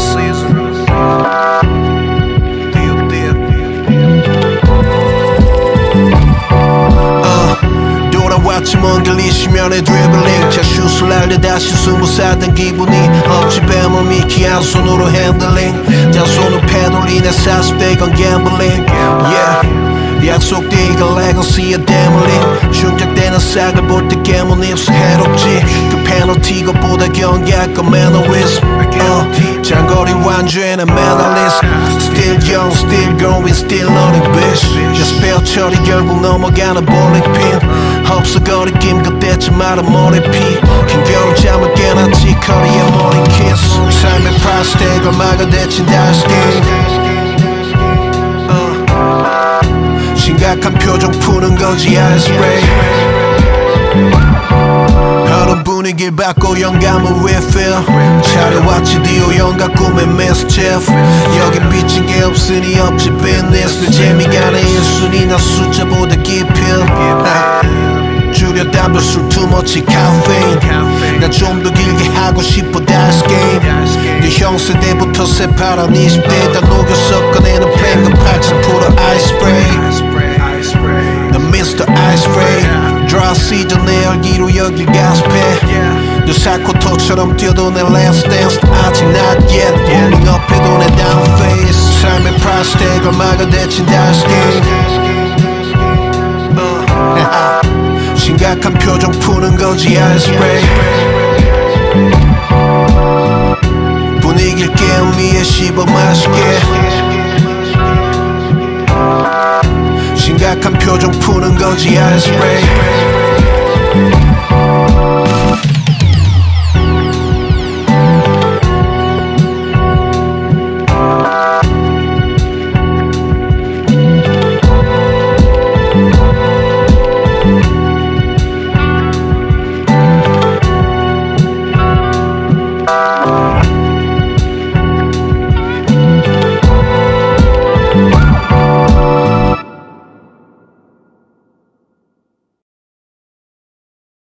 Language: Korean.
preciso de o ter uh, 돌아왔지 먼 길리시면의 드리블링 제 슛을 날때 다시 숨고 살던 기분이 없지 뱀을 미키 한 손으로 핸들링 장손을 패돌리네 40대간 갬블링. Yeah. 약속된 그 레거시의 데몰린 충격되는 싹을 볼때 깨문 입술 해롭지. 그 페널티가 보다 경계할 거 매너리즘 장거리 완주에는 메달리스트 Still young, still growing, still learning bitch. 자 스페어 처리 결국 넘어가는 볼링핀 흡수거리낌 그때쯤 말은 머리피 긴 겨울 잠을 깨놨지 커리의 morning kiss. 삶의 프라이스 태그 막아 대친 다시 게임 심각한 표정 푸는 거지 아이스브레이 흐름 분위기를 바꿔 영감을 refill 차려왔지 디오 영감 꿈의 mischief 여긴 미친 게 없으니 없지 비즈니스 내 재미가 내 1순위 나 숫자보다 깊이. 줄여 담배술 too much caffeine. 난좀 더 길게 하고 싶어 다시 게임 네 형 세대부터 새파란 20대 다 녹여 섞어내는 뱅크 8,000% 아이스 Season 내 열기로 여길 가스패 너 사코토처럼 뛰어도 내 last dance 아직 not yet. Warming up 해도 내 down face. 삶의 price tag을 막아 대친 다시 게임 심각한 표정 푸는 거지 Spray. 분위기를 깨운 위에 씹어 마실게. 심각한 표정 푸는 거지 아이스브레이